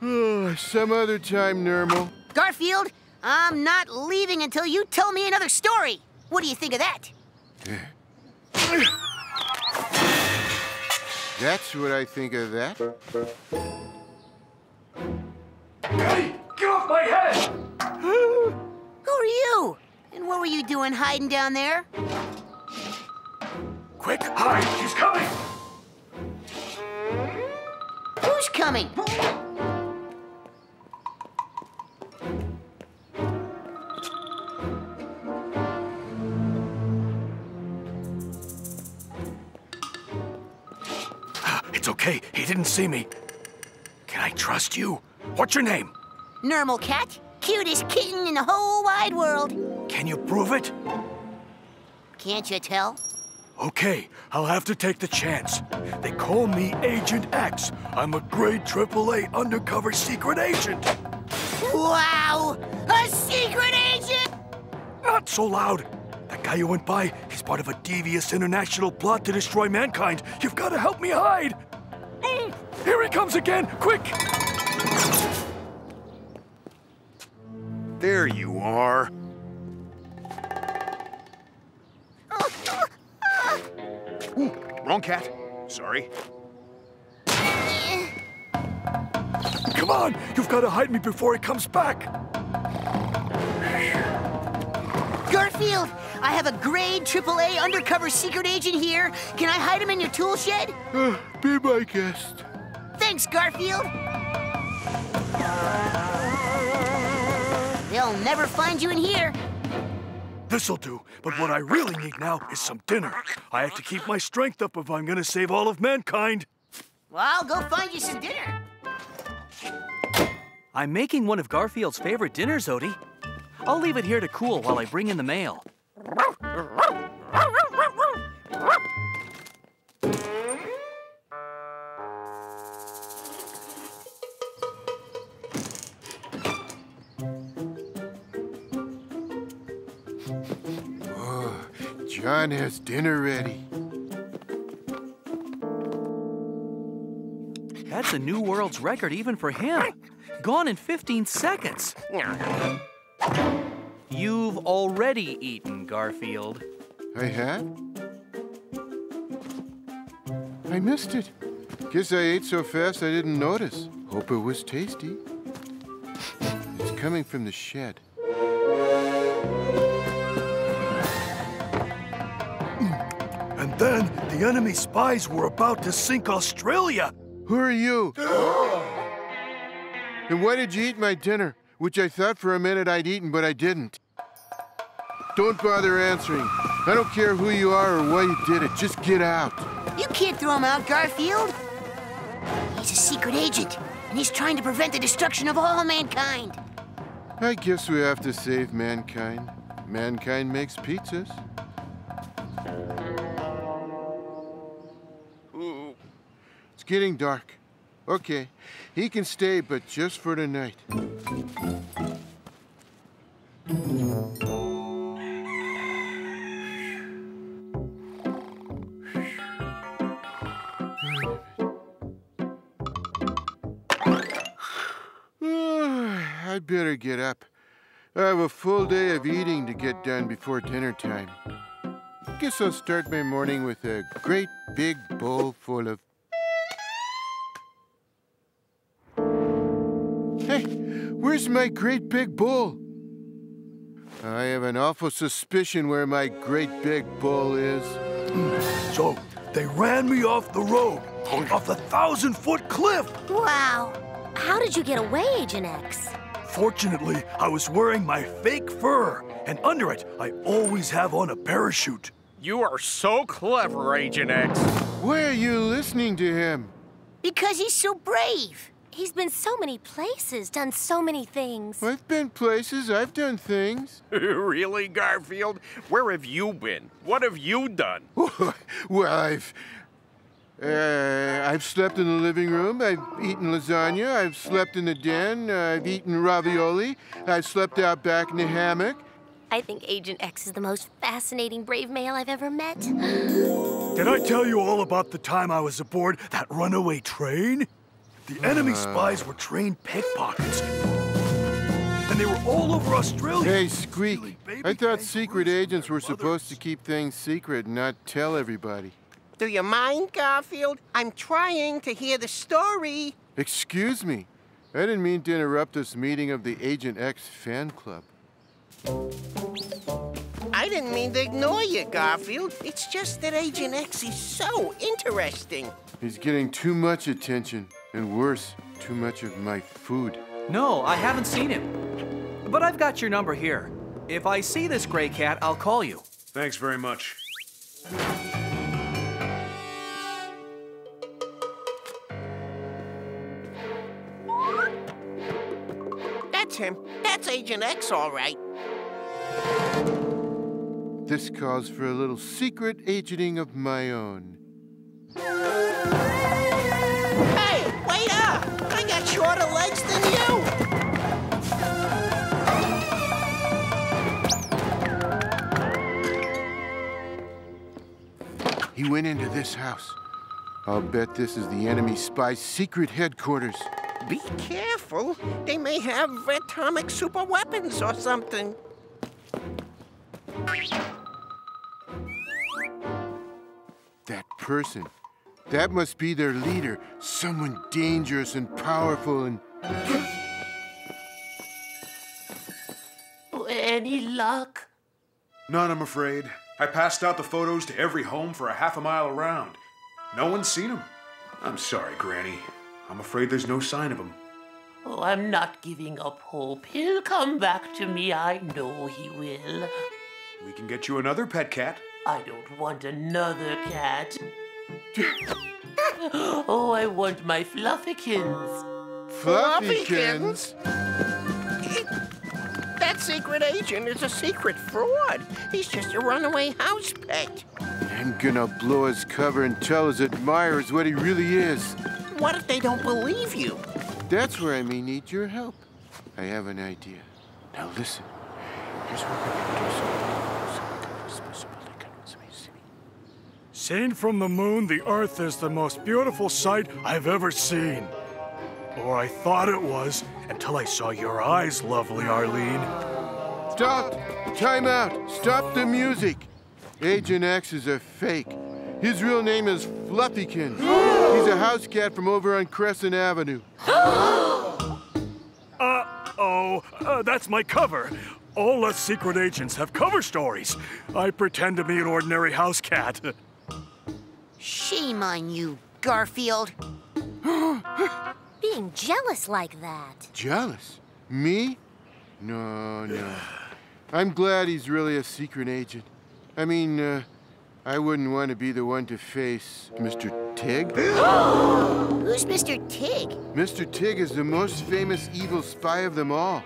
Oh, some other time, Nermal. Garfield, I'm not leaving until you tell me another story. What do you think of that? That's what I think of that. Hey, get off my head! Who are you? And what were you doing hiding down there? Quick, hide! She's coming! Who's coming? It's okay. He didn't see me. Can I trust you? What's your name? Nermal cat, cutest kitten in the whole wide world. Can you prove it? Can't you tell? Okay, I'll have to take the chance. They call me Agent X. I'm a grade AAA undercover secret agent. Wow! A secret agent! Not so loud. That guy who went by, he's part of a devious international plot to destroy mankind. You've got to help me hide. Mm, Here he comes again. Quick! There you are. Ooh, wrong cat. Sorry. Come on! You've got to hide me before he comes back. Garfield, I have a grade AAA undercover secret agent here. Can I hide him in your tool shed? Uh, be my guest. Thanks, Garfield. They'll never find you in here. This'll do. But what I really need now is some dinner. I have to keep my strength up if I'm gonna save all of mankind. Well, I'll go find you some dinner. I'm making one of Garfield's favorite dinners, Odie. I'll leave it here to cool while I bring in the mail. John has dinner ready. That's a new world's record even for him. Gone in 15 seconds. You've already eaten, Garfield. I have? I missed it. Guess I ate so fast I didn't notice. Hope it was tasty. It's coming from the shed. Then the enemy spies were about to sink Australia. Who are you? and why did you eat my dinner? Which I thought for a minute I'd eaten, but I didn't. Don't bother answering. I don't care who you are or why you did it. Just get out. You can't throw him out, Garfield. He's a secret agent, and he's trying to prevent the destruction of all mankind. I guess we have to save mankind. Mankind makes pizzas. It's getting dark. Okay, he can stay, but just for tonight. I'd better get up. I have a full day of eating to get done before dinner time. Guess I'll start my morning with a great big bowl full of. Hey, where's my great big bull? I have an awful suspicion where my great big bull is. So they ran me off the road, off the thousand foot cliff. Wow. How did you get away, Agent X? Fortunately, I was wearing my fake fur, and under it, I always have on a parachute. You are so clever, eh, Agent X. Why are you listening to him? Because he's so brave. He's been so many places, done so many things. I've been places, I've done things. really, Garfield? Where have you been? What have you done? well, I've. Uh, I've slept in the living room. I've eaten lasagna. I've slept in the den. I've eaten ravioli. I've slept out back in the hammock. I think Agent X is the most fascinating brave male I've ever met. Did I tell you all about the time I was aboard that runaway train? The enemy Uh. spies were trained pickpockets. And they were all over Australia. Hey, Squeak. I thought secret agents were supposed to keep things secret and not tell everybody. Do you mind, Garfield? I'm trying to hear the story. Excuse me. I didn't mean to interrupt this meeting of the Agent X fan club. I I didn't mean to ignore you, Garfield. It's just that Agent X is so interesting. He's getting too much attention, and worse, too much of my food. No, I haven't seen him. But I've got your number here. If I see this gray cat, I'll call you. Thanks very much. That's him. That's Agent X, all right. This calls for a little secret agenting of my own. He went into this house. I'll bet this is the enemy spy's secret headquarters. Be careful. They may have atomic super weapons or something. That person. That must be their leader. Someone dangerous and powerful and. Any luck? None, I'm afraid. I passed out the photos to every home for a half a mile around. No one's seen them. I'm sorry, Granny. I'm afraid there's no sign of him. Oh, I'm not giving up hope. He'll come back to me. I know he will. We can get you another pet cat. I don't want another cat. oh, I want my Fluffykins. Fluffykins? That secret agent is a secret fraud. He's just a runaway house pet. I'm gonna blow his cover and tell his admirers what he really is. What if they don't believe you? That's where I may need your help. I have an idea. Now listen. Here's what we're gonna do. Seen from the moon, the Earth is the most beautiful sight I've ever seen. Or I thought it was, until I saw your eyes, lovely Arlene. Stop! Time out! Stop the music! Agent X is a fake. His real name is Fluffykins. He's a house cat from over on Crescent Avenue. Uh-oh, uh, that's my cover. All us secret agents have cover stories. I pretend to be an ordinary house cat. Shame on you, Garfield. Being jealous like that. Jealous? Me? No, no. I'm glad he's really a secret agent. I mean, uh, I wouldn't want to be the one to face Mr. Tig. Who's Mr. Tig? Mr. Tig is the most famous evil spy of them all.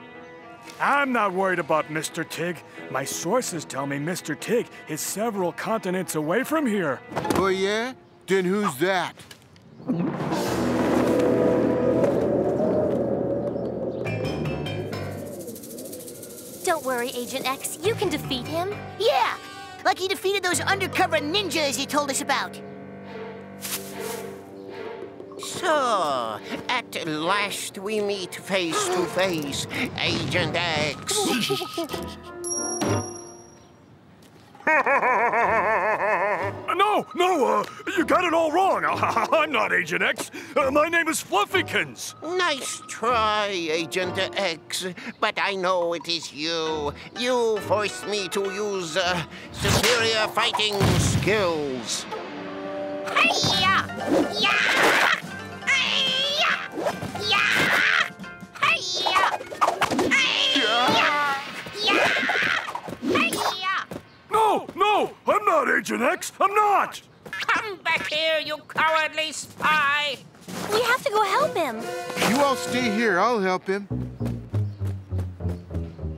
I'm not worried about Mr. Tig. My sources tell me Mr. Tig is several continents away from here. Oh, yeah? Then who's that? Don't worry, Agent X. You can defeat him. Yeah, like he defeated those undercover ninjas you told us about. So, at last we meet face to face, Agent X. no, no, uh, you got it all wrong. I'm not Agent X. Uh, my name is Fluffykins. Nice try, Agent X, but I know it is you. You forced me to use uh, superior fighting skills. Hiya! Yeah! Hiya! Yeah! Hiya! Hiya! Yeah! Hiya! No, no, I'm not Agent X. I'm not. Come back here, you cowardly spy! We have to go help him. You all stay here. I'll help him.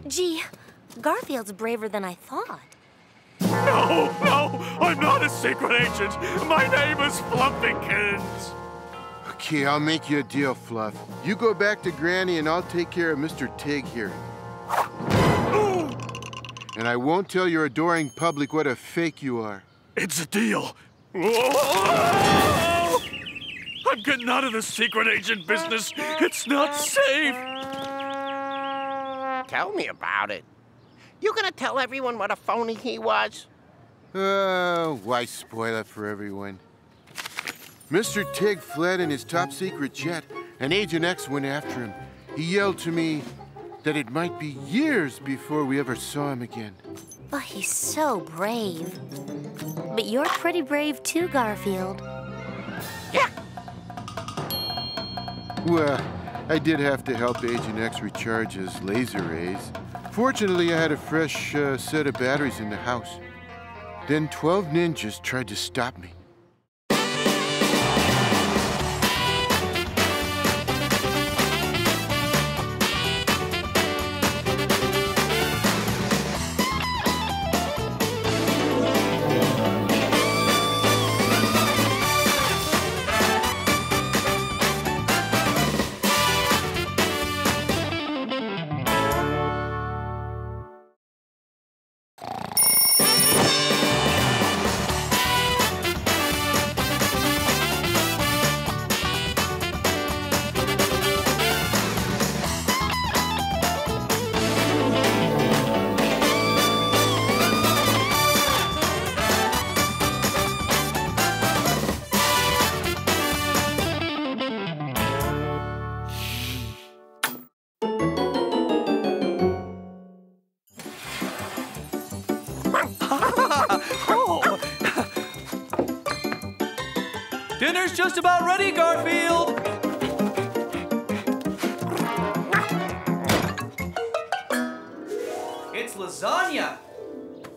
Gee, Garfield's braver than I thought. No, no, I'm not a secret agent. My name is Fluffykins. Okay, I'll make you a deal, Fluff. You go back to Granny and I'll take care of Mr. Tig here. And I won't tell your adoring public what a fake you are. It's a deal. I'm getting out of the secret agent business. It's not safe. Tell me about it. You gonna tell everyone what a phony he was? Oh, why spoil it for everyone? Mr. Tig fled in his top secret jet, and Agent X went after him. He yelled to me that it might be years before we ever saw him again. Oh, he's so brave. But you're pretty brave too, Garfield. Yeah. Well, I did have to help Agent X recharge his laser rays. Fortunately, I had a fresh uh, set of batteries in the house. Then 12 ninjas tried to stop me.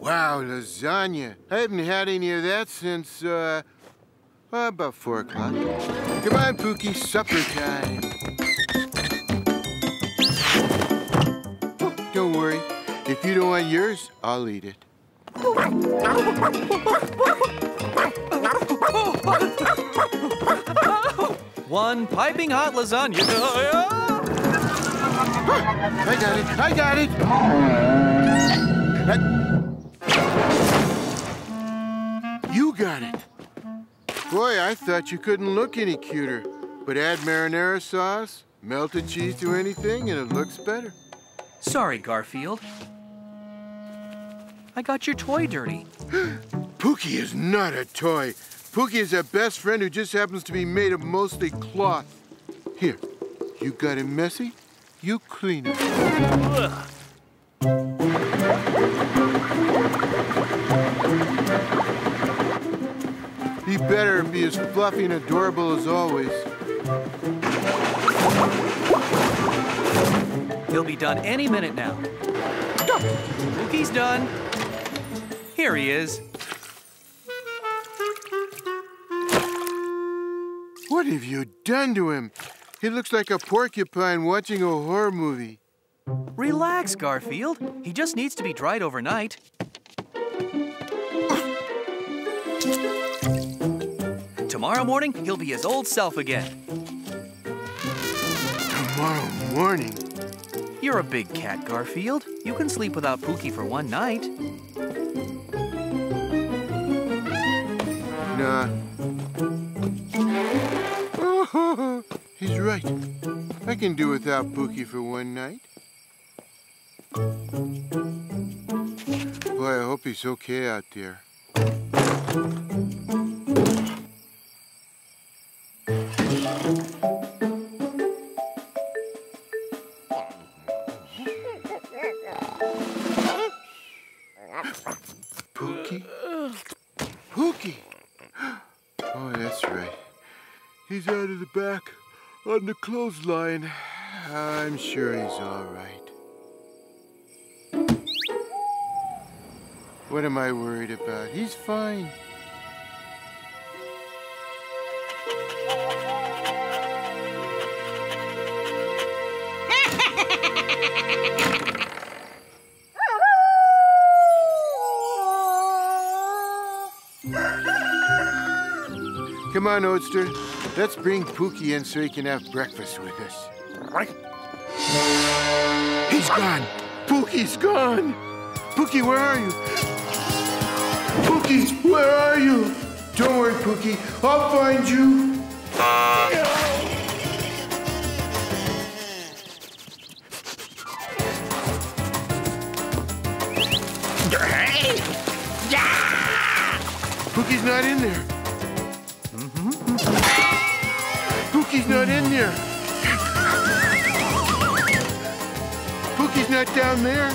Wow, lasagna. I haven't had any of that since, uh, well, about four o'clock. Come on, Pookie, supper time. Oh, don't worry. If you don't want yours, I'll eat it. One piping hot lasagna. I got it. I got it. You got it. Boy, I thought you couldn't look any cuter. But add marinara sauce, melted cheese to anything, and it looks better. Sorry, Garfield. I got your toy dirty. Pookie is not a toy. Pookie is a best friend who just happens to be made of mostly cloth. Here, you got it messy? You clean it. He better and be as fluffy and adorable as always. He'll be done any minute now. He's done. Here he is. What have you done to him? He looks like a porcupine watching a horror movie. Relax, Garfield. He just needs to be dried overnight. Tomorrow morning, he'll be his old self again. Tomorrow morning? You're a big cat, Garfield. You can sleep without Pookie for one night. Nah. He's right. I can do without Pookie for one night. Boy, I hope he's okay out there. Pookie? Pookie! Oh, that's right. He's out of the back on the clothesline. I'm sure he's all right. What am I worried about? He's fine. Come on, Oatster. Let's bring Pookie in so he can have breakfast with us. Right? He's gone. Pookie's gone. Pookie, where are you? Pookie, where are you? Don't worry, Pookie. I'll find you. Pookie's not in there. Not down there.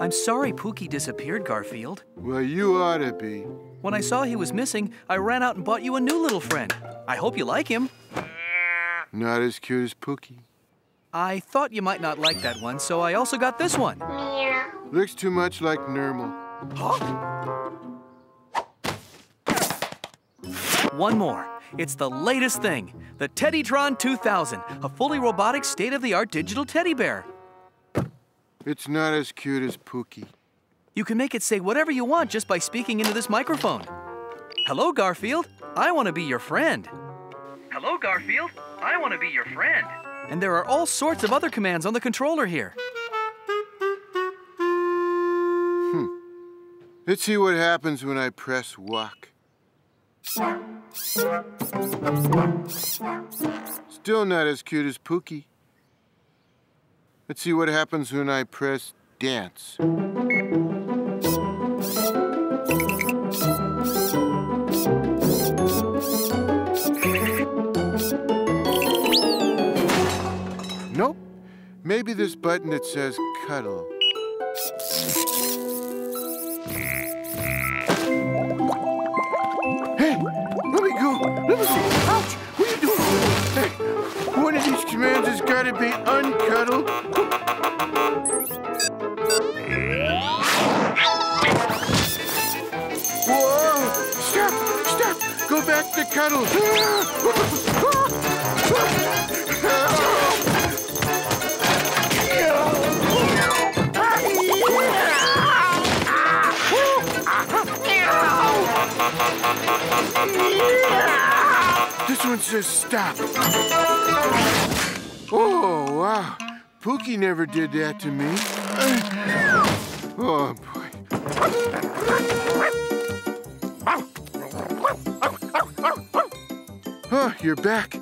I'm sorry Pookie disappeared, Garfield. Well, you ought to be. When I saw he was missing, I ran out and bought you a new little friend. I hope you like him. Not as cute as Pookie. I thought you might not like that one, so I also got this one. Looks too much like Nermal. One more. It's the latest thing the Teddytron 2000, a fully robotic, state of the art digital teddy bear. It's not as cute as Pookie. You can make it say whatever you want just by speaking into this microphone. Hello, Garfield. I want to be your friend. Hello, Garfield. I want to be your friend. And there are all sorts of other commands on the controller here. Hmm. Let's see what happens when I press walk. Still not as cute as Pookie. Let's see what happens when I press dance. Maybe this button that says cuddle. Hey, let me go. Let me go. Ouch! What are you doing? Hey, one of these commands has got to be uncuddle. Whoa! Stop! Stop! Go back to cuddle. Ah. Says stop. Oh, wow. Pookie never did that to me. Oh, boy. Oh, you're back.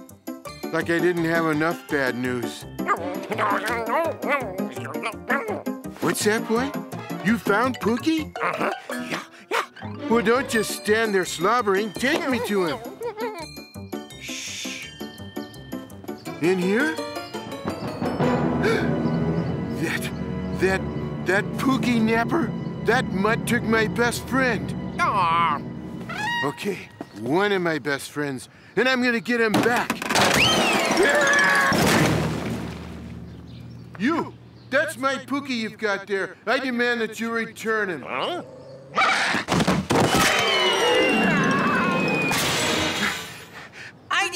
Like I didn't have enough bad news. What's that, boy? You found Pookie? Uh-huh. yeah, yeah. Well, don't just stand there slobbering. Take me to him. In here? that, that, that Pookie napper? That mutt took my best friend. Aw. Okay, one of my best friends, and I'm gonna get him back. You! That's my Pookie you've got there. I demand that you return him. I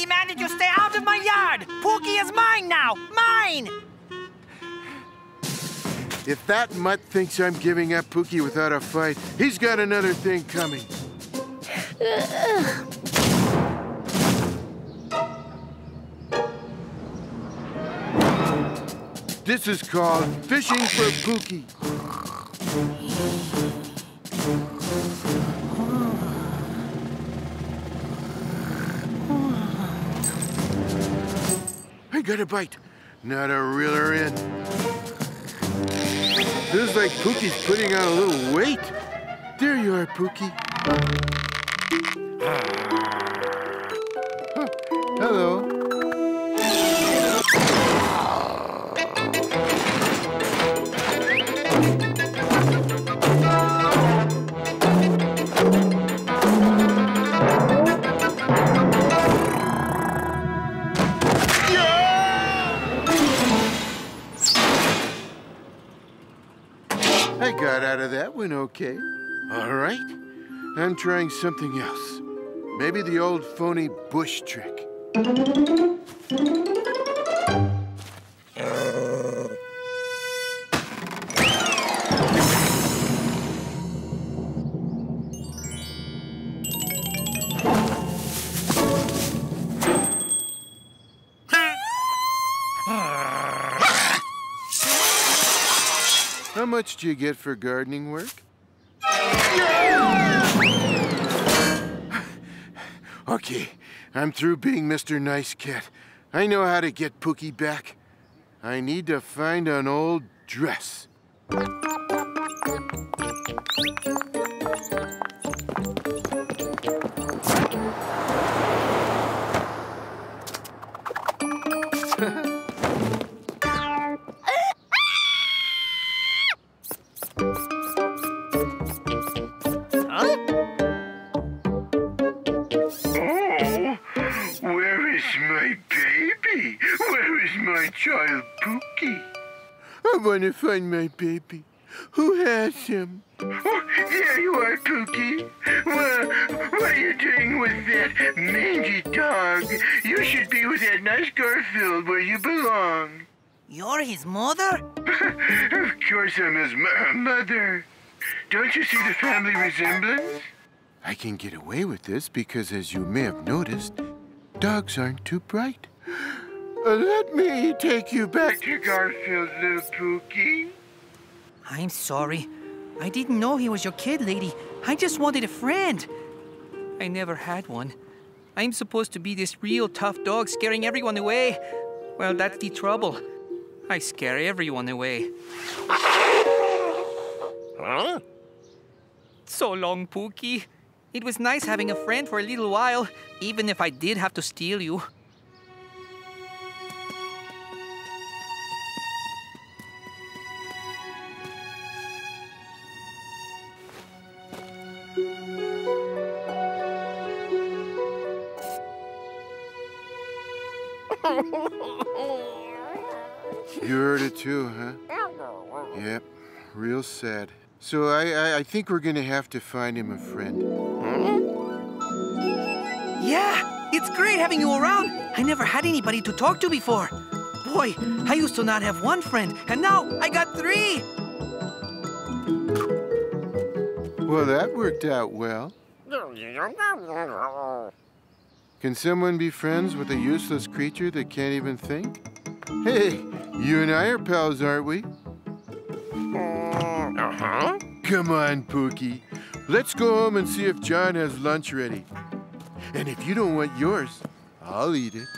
demand that you stay out of my yard! Pookie is mine now! Mine! If that mutt thinks I'm giving up Pookie without a fight, he's got another thing coming. This is called fishing for Pookie. Got a bite. Not a reeler in. Feels like Pookie's putting on a little weight. There you are, Pookie. Huh, okay. All right. I'm trying something else. Maybe the old phony bush trick. How much do you get for gardening work? Okay, I'm through being Mr. Nice Cat. I know how to get Pookie back. I need to find an old dress. My child Pookie? I want to find my baby. Who has him? Oh, there you are, Pookie. Well, what are you doing with that mangy dog? You should be with that nice Garfield where you belong. You're his mother? of course I'm his mother. Don't you see the family resemblance? I can get away with this because, as you may have noticed, dogs aren't too bright. Let me take you back to Garfield, little Pookie. I'm sorry. I didn't know he was your kid, lady. I just wanted a friend. I never had one. I'm supposed to be this real tough dog scaring everyone away. Well, that's the trouble. I scare everyone away. Huh? So long, Pookie. It was nice having a friend for a little while, even if I did have to steal you. You heard it too, huh? Yep, real sad. So I, I, I think we're gonna have to find him a friend. Yeah, it's great having you around. I never had anybody to talk to before. Boy, I used to not have one friend, and now I got three. Well, that worked out well. Can someone be friends with a useless creature that can't even think? Hey, you and I are pals, aren't we? Uh-huh. Come on, Pookie. Let's go home and see if Jon has lunch ready. And if you don't want yours, I'll eat it.